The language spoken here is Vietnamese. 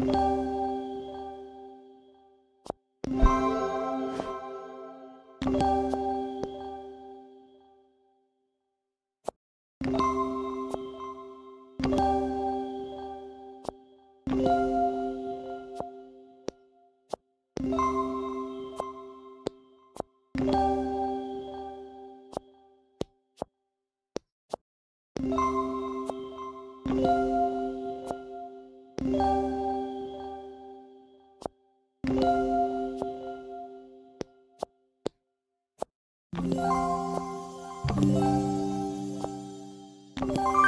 you. Thank you.